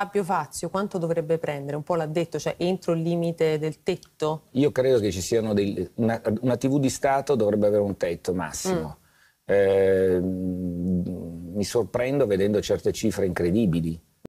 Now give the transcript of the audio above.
A Biofazio quanto dovrebbe prendere? Un po' l'ha detto, cioè entro il limite del tetto? Io credo che ci siano dei... Una, una TV di Stato dovrebbe avere un tetto massimo. Mm. Eh, mi sorprendo vedendo certe cifre incredibili.